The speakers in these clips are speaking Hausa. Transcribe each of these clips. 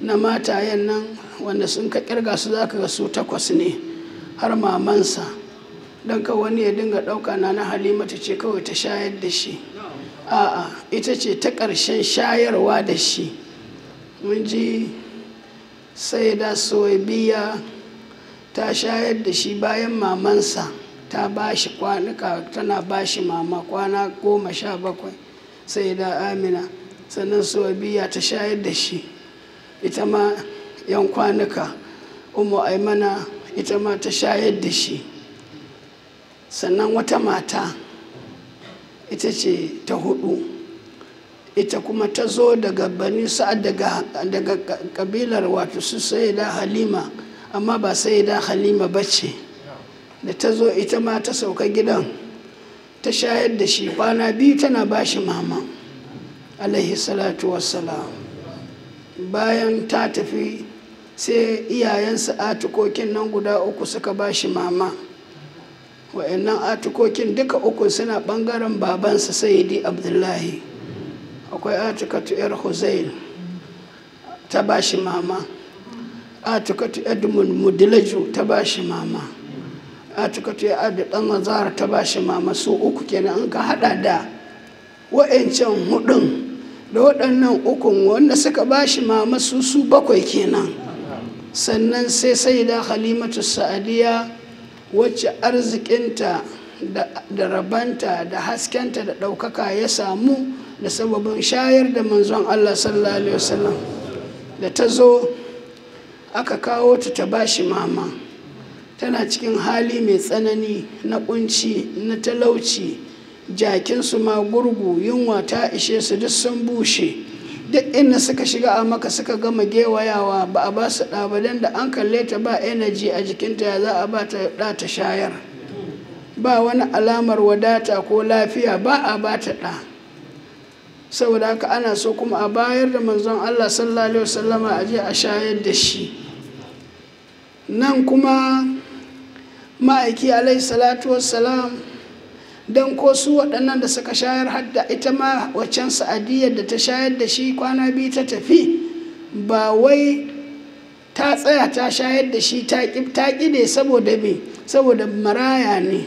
na matayen nan wanda sun ka ƙirga su za ka ga su takwas ne har mamansa. Don ka wani ya dinga ɗauka na na halimatu ce kawai ta shayar da shi. A'a ita ce ta ƙarshen shayarwa da shi. Mun ji sai da biya ta shayar da shi bayan mamansa. Ta ba shi kwanuka tana ba shi mama kwana goma sha bakwai. Sai da amina sannan biya ta shayar da shi. Ita ma yan kwanuka umu aimana ita ma ta shayar da shi. Sannan wata mata ita ce ta huɗu ita kuma ta zo daga bani sa'ad daga, daga kabilar wato su da halima amma ba da halima ba ce. Da ta zo ita ma ta sauka gidan ta shayar da shi. Kwana biyu tana ba shi mama alaihi salatu wassalam. Bayan ta tafi sai iyayensa atukokin nan guda uku suka ba shi mama. Wa'annan atukokin duka uku suna ɓangaren babansa sayidi abdullahi. Akwai atukatu yar huzail ta ba shi mama. Atukatu edmund mudilaju ta ba shi mama. Atukatu ya dan mazara ta ba shi mama. Su uku kenan an ka hada da wa'ancan hudun da waɗannan ukun wanda suka ba shi mama su su bakwai kenan. Sannan sai sai da halimatu sa'adiya wacce arzikinta da rabanta da haskenta da ɗaukaka ya samu da sababin shayar da manzon Allah sallallahu alaihi wasallam. Da ta zo aka kawo ta ta bashi mama. Tana cikin hali mai tsanani na kunci na talauci jakinsu ma gurgu yunwa ta ishe su duk sun bushe. Duk inda suka shiga a maka suka gama gewayawa ba a ba su ɗabadan da an kalle ta ba energy a jikinta ya za a ba ta ɗa ta shayar? Ba wani alamar wadata ko lafiya ba a ba ta ɗa. Saboda haka ana so kuma a bayar da manzon Allah sallallahu alaihi a je a shayar da shi. Nan kuma ma'aiki alaihi salatu wassalam don ko su waɗannan da suka shayar hadda ita ma waccan sa'adiyyar da ta shayar da shi kwana biyu ta tafi ba wai ta tsaya ta shayar da shi ta ƙi ne saboda me? Saboda maraya ne.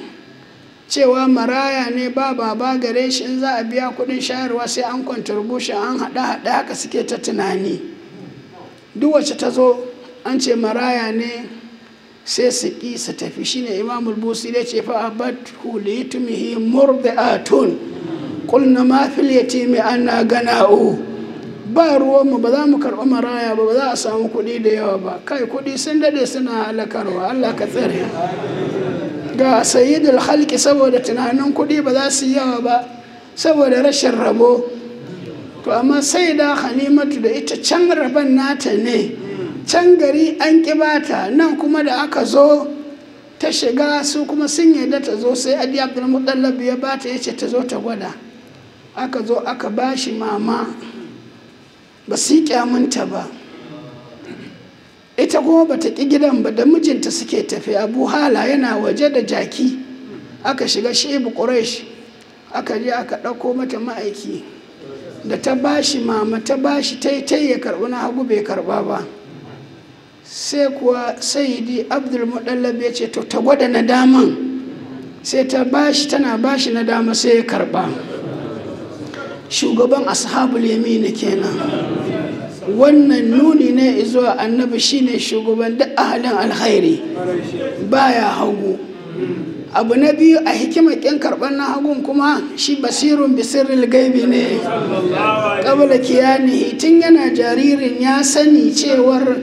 Cewa maraya ne ba baba gare shi in za a biya kuɗin shayarwa sai an contribution an haɗa haɗa haka suke ta tunani. Duk wacce ta zo an ce maraya ne sai su ƙi su tafi. Shine imamul busi da ce fa abatu li yutmihi murdi'atun. Qulna ma fil yatimi anna gana'u. Ba ruwanmu ba za mu karɓi maraya ba ba za a samu kuɗi da yawa ba. Kai kuɗi sun daɗe suna halakarwa. Allah ka tsare. Ga sayyidul halki saboda tunanin kuɗi ba za su yawa ba saboda rashin rabo. To amma sai da halimatu da ita can rabon nata ne can gari an bata nan kuma da aka zo ta shiga su kuma sun yarda ta zo sai adi abdulmutallab ya bata ya ce ta zo ta gwada. Aka zo aka ba shi mama. Ba su yi kyamunta ba. Ita kuma ba ta ƙi gidan ba da mijinta suke tafi abu hala yana waje da jaki. Aka shiga shebu ƙuresh aka je aka ɗauko mata ma'aiki. Da ta bashi mama ta bashi ta yi ya karɓi na hagu bai karɓa ba. Sai kuwa sayidi abdul muɗallab ya ce to ta gwada na daman sai ta bashi tana bashi na dama sai ya karɓa. Shugaban ashabul yamini kenan. Wannan nuni ne zuwa annabi shine shugaban duk ahalin alkhairi. Baya hagu. Abu na biyu a hikimar ƙin karɓar na hagun kuma shi basirun bisirril gaibi ne. Ƙabla kiyanihi tun yana jaririn ya sani cewar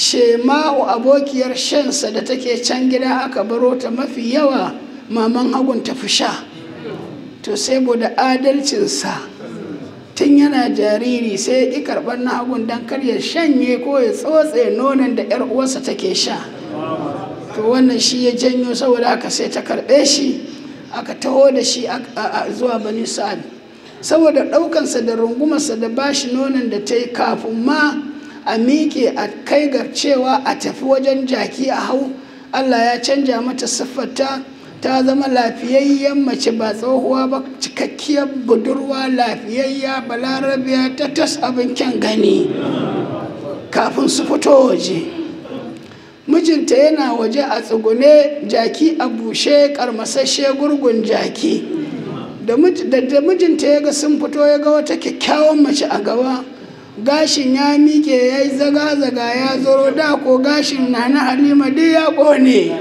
shema'u abokiyar shansa da take can gida aka baro ta mafi yawa maman hagun ta fi sha. To sai da adalcinsa tun yana jariri sai ya karɓar na hagun don kar ya shanye ko ya tsotse nonon da 'yar uwarsa take sha. To wannan shi ya janyo saboda haka sai ta karɓe shi aka taho da shi zuwa bani sa'ad. Saboda ɗaukansa da rungumarsa da bashi nonon da ta yi kafin ma a miƙe a kai ga cewa a tafi wajen jaki a hau. Allah ya canja mata siffarta. Ta zama lafiyayyen mace ba tsohuwa ba cikakkiyar budurwa lafiyayya balarabiya ta tas abin kyan gani kafin su fito waje. Mijinta yana waje a tsugune jaki a bushe karmasashe gurgun jaki. Da mijinta ya ga sun fito ya ga wata kyakkyawan mace a gaba gashin ya miƙe ya yi zaga-zaga ya zoro da ko gashin na na halima duk ya ƙone.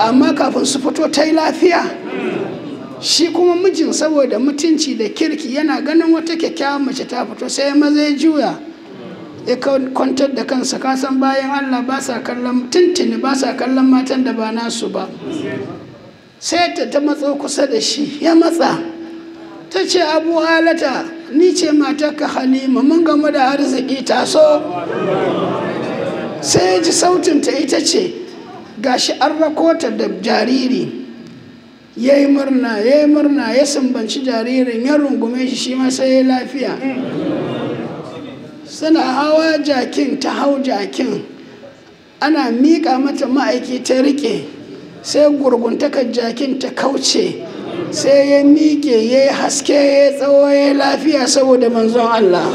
Amma kafin su fito ta yi lafiya. Shi kuma mijin saboda mutunci da kirki yana ganin wata kyakkyawan mace ta fito sai maza ya juya ya kwantar da kansa. Kasan bayan allah ba sa kallon tuntuni ba sa kallon matan da ba nasu ba. Sai ta ta matso kusa da shi ya matsa. Ta ce abu halata ni ce matarka halima mun gamu da arziki taso. Sai ya ji sautinta ita ce gashi an rakota da jariri. Ya yi murna ya yi murna ya sumbanci jaririn ya rungume shi shi ma sai ya lafiya. Suna hawa jakin ta hau jakin. Ana miƙa mata ma'aiki ta riƙe. Sai gurguntakar jakin ta kauce. Sai ya miƙe ya yi haske ya tsawo ya lafiya saboda manzon Allah.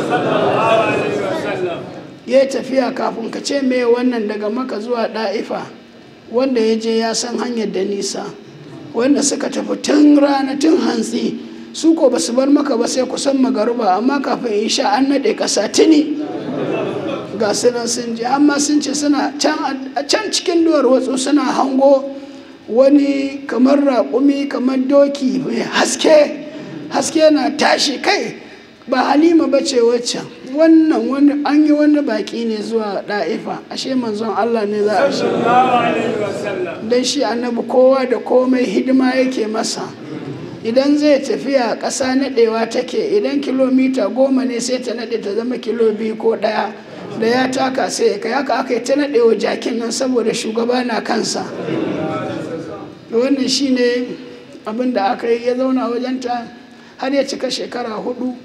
Ya tafiya kafin ka ce mai wannan daga maka zuwa ɗa'ifa wanda ya je ya san hanyar da nisa wanda suka tafi tun rana tun hantsi. Su ko ba su bar maka ba sai kusan magaruba amma kafin isha an naɗe ƙasa tuni. Ga sunan sun je amma sun ce suna can cikin duwar watsu suna hango wani kamar raƙumi kamar doki mai haske. Haske na tashi kai. Ba halima ba ce waccan. Wannan wani an yi wani baƙi ne zuwa ɗa'ifa ashe manzon Allah ne za a shi don shi annabi kowa da komai hidima yake masa. Idan zai tafiya ƙasa naɗewa take. Idan kilomita goma ne sai ta naɗe ta zama kilo biyu ko ɗaya. Da ya taka sai ya kai. Haka aka yi ta naɗewa jakin nan saboda shugaba na kansa. Wannan shine abin da aka yi ya zauna wajenta har ya cika shekara huɗu.